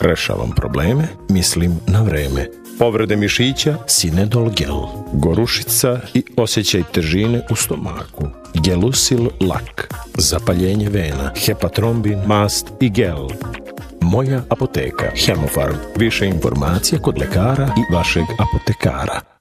Rešavam probleme, mislim na vreme. Povrede mišića, Sinedol gel. Gorušica i osjećaj težine u stomaku. Gelusil lak. Zapaljenje vena, hepatrombin mast i gel. Moja apoteka, Hemofarm. Više informacija kod lekara i vašeg apotekara.